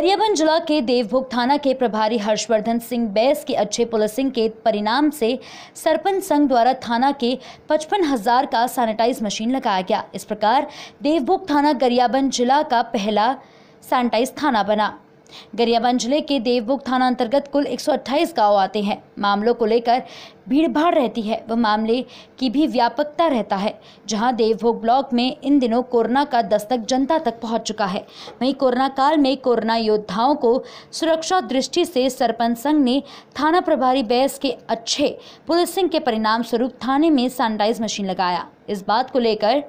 गरियाबंद जिला के देवभोग थाना के प्रभारी हर्षवर्धन सिंह बैस के अच्छे पुलिसिंग के परिणाम से सरपंच संघ द्वारा थाना के पचपन हज़ार का सैनिटाइज मशीन लगाया गया। इस प्रकार देवभोग थाना गरियाबंद जिला का पहला सैनिटाइज थाना बना। गरियाबंद ज़िले के देवभोग थाना अंतर्गत कुल 128 गाँव आते हैं। मामलों को लेकर भीड़भाड़ रहती है व मामले की भी व्यापकता रहता है, जहाँ देवभोग ब्लॉक में इन दिनों कोरोना का दस्तक जनता तक पहुँच चुका है। वहीं कोरोना काल में कोरोना योद्धाओं को सुरक्षा दृष्टि से सरपंच संघ ने थाना प्रभारी बैस के अच्छे पुलिसिंग के परिणाम स्वरूप थाने में सैनिटाइज मशीन लगाया। इस बात को लेकर,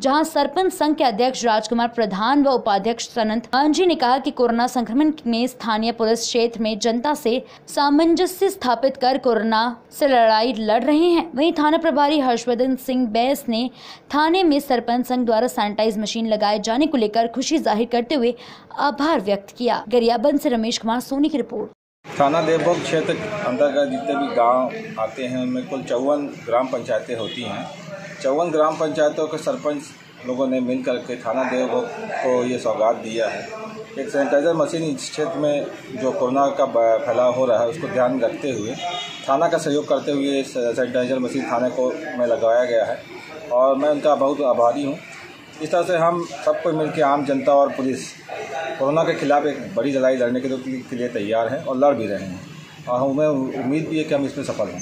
जहाँ सरपंच संघ के अध्यक्ष राजकुमार प्रधान व उपाध्यक्ष सनंत मांझी ने कहा कि कोरोना संक्रमण में स्थानीय पुलिस क्षेत्र में जनता से सामंजस्य स्थापित कर कोरोना से लड़ाई लड़ रहे हैं। वहीं थाना प्रभारी हर्षवर्धन सिंह बैस ने थाने में सरपंच संघ द्वारा सैनिटाइज मशीन लगाए जाने को लेकर खुशी ज़ाहिर करते हुए आभार व्यक्त किया। गरियाबंद से रमेश कुमार, सोनी की रिपोर्ट। थाना देवभोग क्षेत्र अंतर्गत जितने भी गाँव आते हैं, उनमें कुल चौवन ग्राम पंचायतें होती हैं। चौवन ग्राम पंचायतों के सरपंच लोगों ने मिल करके थाना देवभोग को ये सौगात दिया है। एक सैनिटाइज़र मशीन इस क्षेत्र में जो कोरोना का फैलाव हो रहा है, उसको ध्यान रखते हुए, थाना का सहयोग करते हुए सैनिटाइज़र मशीन थाने को में लगाया गया है और मैं उनका बहुत आभारी हूँ। इस तरह से हम सबको मिलकर आम जनता और पुलिस कोरोना के खिलाफ एक बड़ी लड़ाई लड़ने के लिए तैयार हैं और लड़ भी रहे हैं। और हमें उम्मीद भी है कि हम इसमें सफल हों